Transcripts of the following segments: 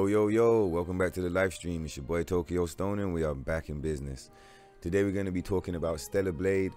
Yo, yo, yo, welcome back to the live stream. It's your boy Tokyo Stoner, and we are back in business. Today, we're going to be talking about Stellar Blade,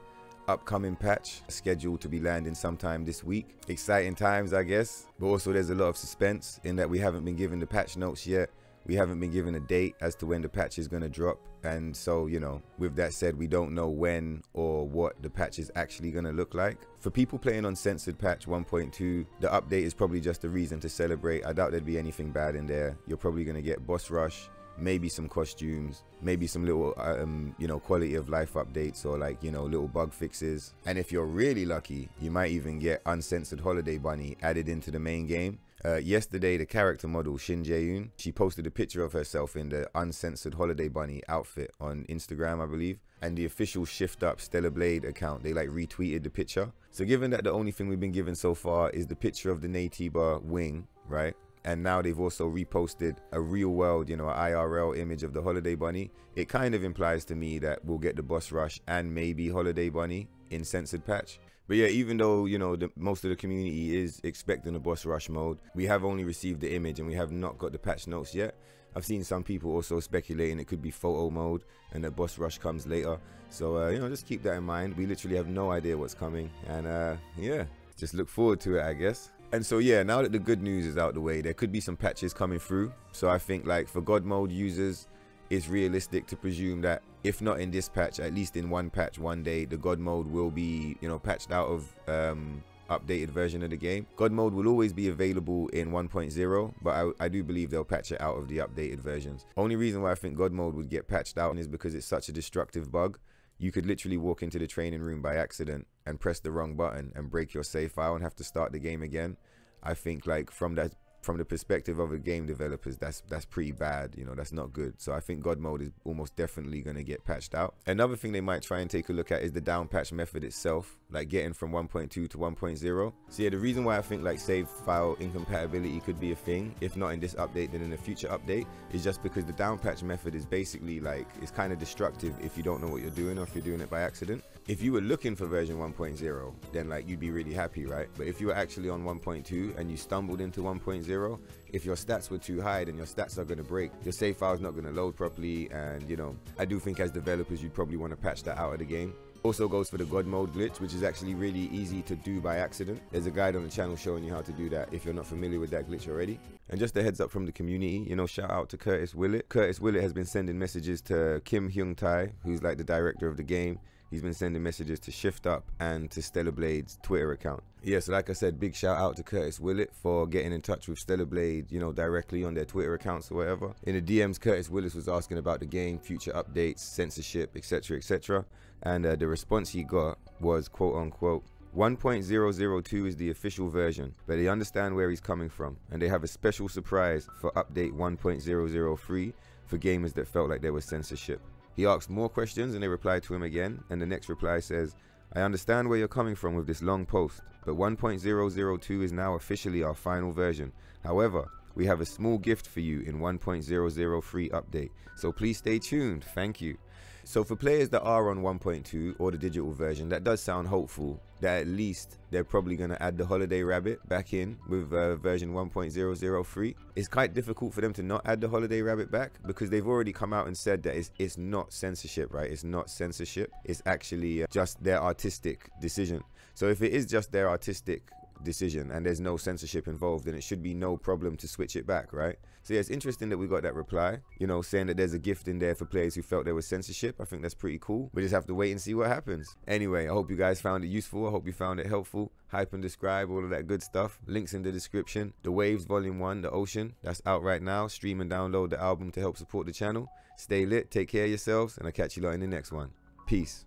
upcoming patch, scheduled to be landing sometime this week. Exciting times, I guess, but also there's a lot of suspense in that we haven't been given the patch notes yet. We haven't been given a date as to when the patch is going to drop. And so, you know, with that said, we don't know when or what the patch is actually going to look like. For people playing on Censored Patch 1.2, the update is probably just a reason to celebrate. I doubt there'd be anything bad in there. You're probably going to get Boss Rush, maybe some costumes, maybe some little, um, you know, quality of life updates or like, you know, little bug fixes. And if you're really lucky, you might even get Uncensored Holiday Bunny added into the main game. Uh, yesterday, the character model Shin Jae-eun, she posted a picture of herself in the uncensored Holiday Bunny outfit on Instagram, I believe. And the official Shift Up Stellar Blade account, they like retweeted the picture. So given that the only thing we've been given so far is the picture of the Naytiba wing, right? and now they've also reposted a real world, you know, IRL image of the Holiday Bunny. It kind of implies to me that we'll get the Boss Rush and maybe Holiday Bunny in censored patch. But yeah, even though, you know, the, most of the community is expecting a boss rush mode, we have only received the image and we have not got the patch notes yet. I've seen some people also speculating it could be photo mode and that boss rush comes later. So, uh, you know, just keep that in mind. We literally have no idea what's coming. And uh, yeah, just look forward to it, I guess. And so yeah, now that the good news is out the way, there could be some patches coming through. So I think like for God mode users, it's realistic to presume that if not in this patch, at least in one patch one day, the God mode will be, you know, patched out of um, updated version of the game. God mode will always be available in 1.0, but I, I, do believe they'll patch it out of the updated versions. Only reason why I think God mode would get patched out is because it's such a destructive bug. You could literally walk into the training room by accident and press the wrong button and break your save file and have to start the game again. I think like from that from the perspective of a game developers, that's that's pretty bad. You know, that's not good. So I think God mode is almost definitely going to get patched out. Another thing they might try and take a look at is the down patch method itself, like getting from 1.2 to 1.0. So yeah, the reason why I think like save file incompatibility could be a thing, if not in this update, then in a future update, is just because the down patch method is basically like it's kind of destructive if you don't know what you're doing or if you're doing it by accident. If you were looking for version 1.0, then like you'd be really happy, right? But if you were actually on 1.2 and you stumbled into 1.0 if your stats were too high then your stats are going to break your save file is not going to load properly and you know i do think as developers you'd probably want to patch that out of the game also goes for the god mode glitch which is actually really easy to do by accident. There's a guide on the channel showing you how to do that if you're not familiar with that glitch already. And just a heads up from the community you know shout out to curtis willett. Curtis willett has been sending messages to kim Hyung Tae, who's like the director of the game He's been sending messages to Shift Up and to Stellar Blade's Twitter account. Yeah, so like I said, big shout out to Curtis Willett for getting in touch with Stellar Blade, you know, directly on their Twitter accounts or whatever. In the DMs, Curtis Willis was asking about the game, future updates, censorship, etc., etc. And uh, the response he got was quote unquote, 1.002 is the official version, but they understand where he's coming from, and they have a special surprise for update 1.003 for gamers that felt like there was censorship. He asks more questions and they reply to him again, and the next reply says, I understand where you're coming from with this long post, but 1.002 is now officially our final version. However, we have a small gift for you in 1.003 update, so please stay tuned. Thank you. So for players that are on 1.2 or the digital version, that does sound hopeful that at least they're probably going to add the holiday rabbit back in with uh, version 1.003. It's quite difficult for them to not add the holiday rabbit back because they've already come out and said that it's, it's not censorship, right? It's not censorship. It's actually uh, just their artistic decision. So if it is just their artistic decision and there's no censorship involved then it should be no problem to switch it back right? So yeah it's interesting that we got that reply you know saying that there's a gift in there for players who felt there was censorship. I think that's pretty cool. We just have to wait and see what happens. Anyway i hope you guys found it useful. I hope you found it helpful. Hype and describe all of that good stuff. Links in the description. The waves volume 1 the ocean that's out right now. Stream and download the album to help support the channel. Stay lit take care of yourselves and i'll catch you lot in the next one. Peace